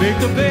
Make the big